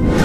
you